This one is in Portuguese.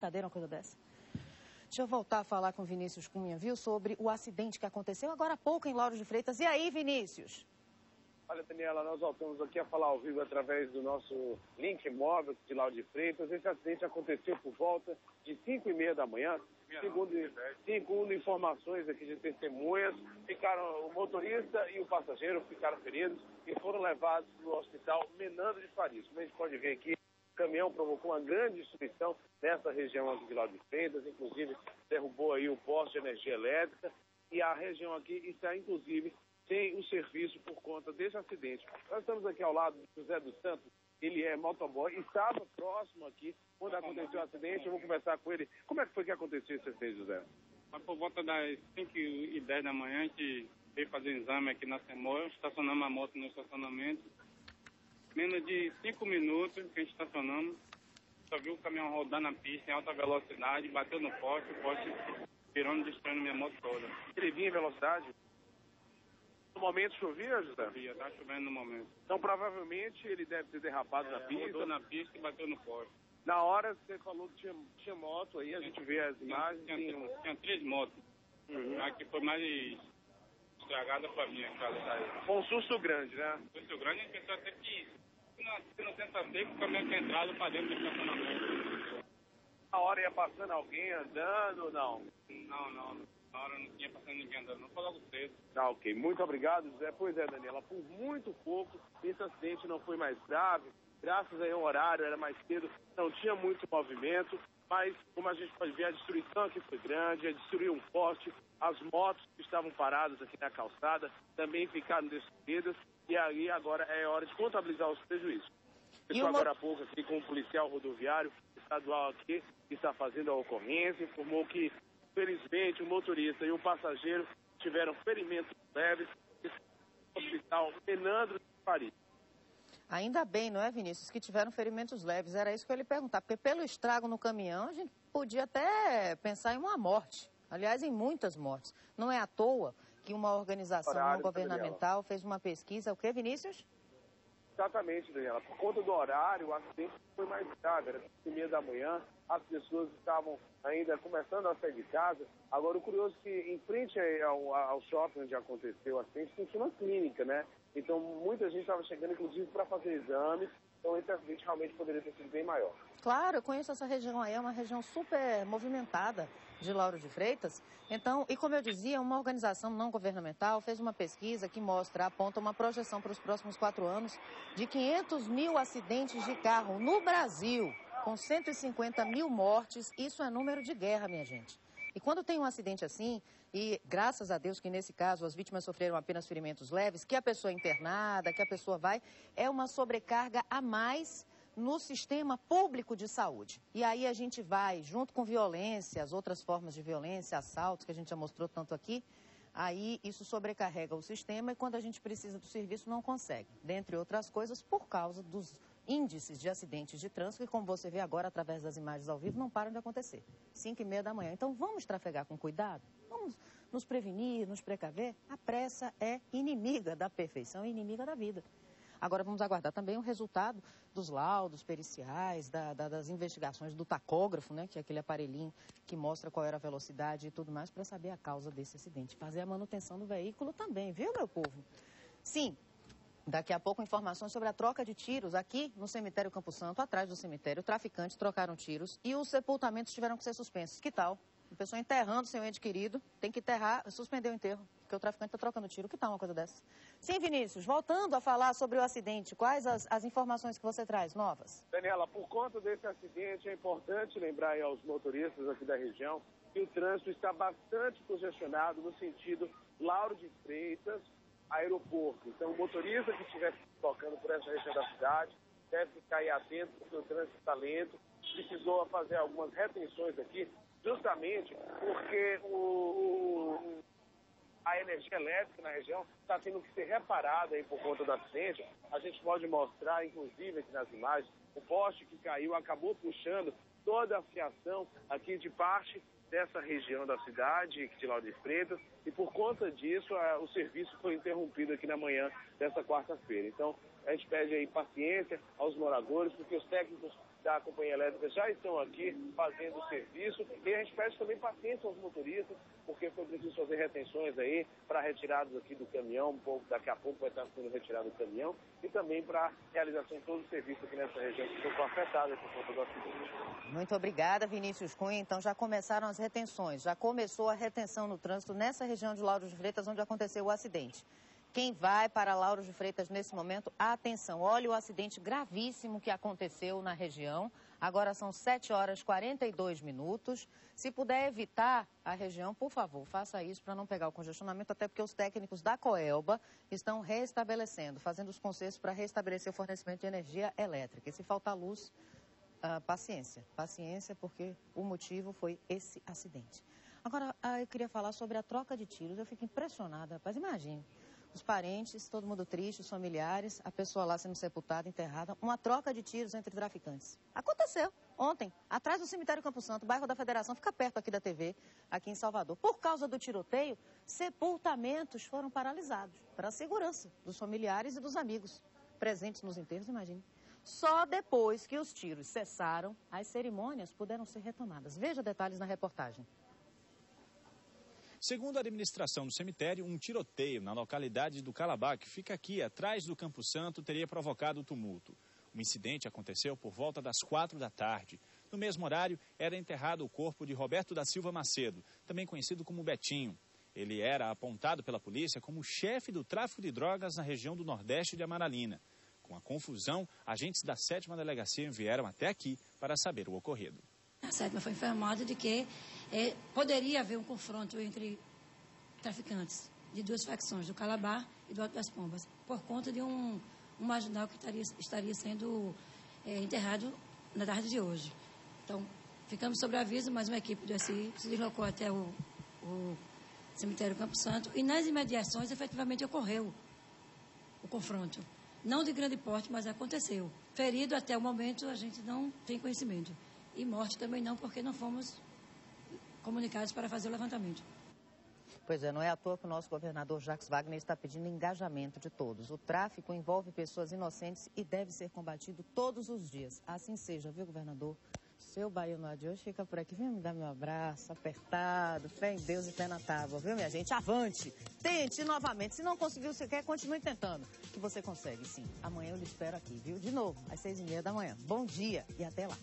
Cadê uma coisa dessa? Deixa eu voltar a falar com Vinícius Cunha, viu, sobre o acidente que aconteceu agora há pouco em Lauro de Freitas. E aí, Vinícius? Olha, Daniela, nós voltamos aqui a falar ao vivo através do nosso link móvel de Lauro de Freitas. Esse acidente aconteceu por volta de 5 e meia da manhã. Segundo, segundo informações aqui de testemunhas, ficaram o motorista e o passageiro ficaram feridos e foram levados para o hospital Menando de Paris. Como a gente pode ver aqui, caminhão provocou uma grande destruição nessa região aqui de Lauro de Freitas, inclusive derrubou aí o poste de energia elétrica e a região aqui está inclusive sem o serviço por conta desse acidente. Nós estamos aqui ao lado do José dos Santos, ele é motoboy, estava próximo aqui quando aconteceu o acidente, eu vou conversar com ele. Como é que foi que aconteceu esse acidente, José? Mas por volta das 5 e 10 da manhã, a gente veio fazer exame aqui na CEMOL, estacionamos a moto no estacionamento. Menos de 5 minutos que a gente estacionamos, só viu o caminhão rodar na pista em alta velocidade, bateu no poste, o poste virou destruindo minha moto toda. Ele vinha em velocidade? No momento chovia, José? Chovia, tá chovendo no momento. Então provavelmente ele deve ter derrapado na É, pista. Rodou na pista e bateu no poste. Na hora você falou que tinha, tinha moto aí, a gente vê as imagens. Tinha, tinha, um- tinha três motos. Uhum. A que foi mais estragada foi a minha casa. Foi um susto grande, né? Muito grande, a gente pensou até que tenta seco, o caminhão tinha entrado para dentro do estacionamento. Na hora ia passando alguém andando ou não? Não, não, na hora não tinha passando ninguém andando, não foi logo cedo. Ah, ok. Muito obrigado, José. Pois é, Daniela, por muito pouco esse acidente não foi mais grave. Graças aí ao horário, era mais cedo, não tinha muito movimento. Mas, como a gente pode ver, a destruição aqui foi grande, destruiu um poste. As motos que estavam paradas aqui na calçada também ficaram destruídas. E aí agora é hora de contabilizar os prejuízos. E Estou mo- agora há pouco aqui com o policial rodoviário estadual aqui, que está fazendo a ocorrência, informou que, felizmente, o motorista e o passageiro tiveram ferimentos leves e no hospital Fernando de Paris. Ainda bem, não é, Vinícius, que tiveram ferimentos leves. Era isso que eu ia lhe perguntar, porque pelo estrago no caminhão, a gente podia até pensar em uma morte. Aliás, em muitas mortes. Não é à toa que uma organização Horário, não governamental fez uma pesquisa. O que, Vinícius? Exatamente, Daniela. Por conta do horário, o acidente foi mais grave. Era 5 e meia da manhã, as pessoas estavam ainda começando a sair de casa. Agora, o curioso é que em frente ao, ao shopping onde aconteceu o acidente, tinha uma clínica, né? Então, muita gente estava chegando, inclusive, para fazer exames. Então, esse acidente realmente poderia ter sido bem maior. Claro, eu conheço essa região aí, é uma região super movimentada de Lauro de Freitas. Então, e como eu dizia, uma organização não governamental fez uma pesquisa que mostra, aponta uma projeção para os próximos quatro anos de 500 mil acidentes de carro no Brasil, com 150 mil mortes. Isso é número de guerra, minha gente. E quando tem um acidente assim, e graças a Deus que nesse caso as vítimas sofreram apenas ferimentos leves, que a pessoa é internada, que a pessoa vai, é uma sobrecarga a mais no sistema público de saúde. E aí a gente vai, junto com violência, as outras formas de violência, assaltos, que a gente já mostrou tanto aqui, aí isso sobrecarrega o sistema e quando a gente precisa do serviço não consegue. Dentre outras coisas, por causa dos índices de acidentes de trânsito, que como você vê agora através das imagens ao vivo, não param de acontecer. Cinco e meia da manhã. Então vamos trafegar com cuidado? Vamos nos prevenir, nos precaver? A pressa é inimiga da perfeição inimiga da vida. Agora vamos aguardar também o resultado dos laudos periciais, da- da- das investigações do tacógrafo, né, que é aquele aparelhinho que mostra qual era a velocidade e tudo mais, para saber a causa desse acidente. Fazer a manutenção do veículo também, viu, meu povo? Sim, Daqui a pouco informações sobre a troca de tiros aqui no cemitério Campo Santo, atrás do cemitério. Traficantes trocaram tiros e os sepultamentos tiveram que ser suspensos. Que tal? A pessoa enterrando seu ente querido, tem que enterrar, suspender o enterro, porque o traficante está trocando tiro. Que tal uma coisa dessa? Sim, Vinícius, voltando a falar sobre o acidente, quais as, as informações que você traz novas? Daniela, por conta desse acidente, é importante lembrar aos motoristas aqui da região que o trânsito está bastante congestionado no sentido Lauro de Freitas, aeroporto. Então, o motorista que estiver tocando por essa região da cidade deve ficar aí atento, porque o trânsito está lento. Precisou fazer algumas retenções aqui, justamente porque o- o, a energia elétrica na região está tendo que ser reparada aí por conta do acidente. A gente pode mostrar, inclusive, aqui nas imagens, o poste que caiu acabou puxando toda a fiação aqui de parte dessa região da cidade, de Lauro de Freitas, e por conta disso a- o serviço foi interrompido aqui na manhã dessa quarta-feira. Então, a gente pede aí paciência aos moradores, porque os técnicos da Companhia Elétrica já estão aqui fazendo o serviço e a gente pede também paciência aos motoristas, porque foi preciso fazer retenções aí para retirados aqui do caminhão, um pouco, daqui a pouco vai estar sendo retirado o caminhão, e também para realização de todo o serviço aqui nessa região que ficou afetada por conta do acidente. Muito obrigada, Vinícius Cunha. Então já começaram as retenções, já começou a retenção no trânsito nessa região de Lauro de Freitas, onde aconteceu o acidente. Quem vai para Lauro de Freitas nesse momento, atenção, olha o acidente gravíssimo que aconteceu na região. Agora são 7 horas e 42 minutos. Se puder evitar a região, por favor, faça isso para não pegar o congestionamento, até porque os técnicos da Coelba estão restabelecendo, fazendo os conselhos para restabelecer o fornecimento de energia elétrica. E se faltar luz, uh, paciência, paciência, porque o motivo foi esse acidente. Agora, uh, eu queria falar sobre a troca de tiros. Eu fico impressionada, rapaz, imagine os parentes, todo mundo triste, os familiares, a pessoa lá sendo sepultada, enterrada, uma troca de tiros entre traficantes. Aconteceu ontem, atrás do cemitério Campo Santo, bairro da Federação, fica perto aqui da TV, aqui em Salvador. Por causa do tiroteio, sepultamentos foram paralisados para a segurança dos familiares e dos amigos presentes nos enterros, imagine. Só depois que os tiros cessaram, as cerimônias puderam ser retomadas. Veja detalhes na reportagem. Segundo a administração do cemitério, um tiroteio na localidade do Calabá, que fica aqui atrás do Campo Santo, teria provocado o tumulto. O incidente aconteceu por volta das quatro da tarde. No mesmo horário, era enterrado o corpo de Roberto da Silva Macedo, também conhecido como Betinho. Ele era apontado pela polícia como chefe do tráfico de drogas na região do Nordeste de Amaralina. Com a confusão, agentes da sétima delegacia vieram até aqui para saber o ocorrido. A sétima foi informada de que é, poderia haver um confronto entre traficantes de duas facções, do Calabar e do Alto das Pombas, por conta de um, um marginal que estaria, estaria sendo é, enterrado na tarde de hoje. Então, ficamos sobre aviso, mas uma equipe do SI se deslocou até o, o cemitério Campo Santo e nas imediações efetivamente ocorreu o confronto. Não de grande porte, mas aconteceu. Ferido até o momento a gente não tem conhecimento. E morte também não, porque não fomos comunicados para fazer o levantamento. Pois é, não é à toa que o nosso governador Jacques Wagner está pedindo engajamento de todos. O tráfico envolve pessoas inocentes e deve ser combatido todos os dias. Assim seja, viu, governador? Seu baiano de hoje fica por aqui. Vem me dar meu abraço, apertado, fé em Deus e pé na tábua, viu, minha gente? Avante! Tente novamente. Se não conseguiu sequer, continue tentando. Que você consegue, sim. Amanhã eu lhe espero aqui, viu? De novo, às seis e meia da manhã. Bom dia e até lá.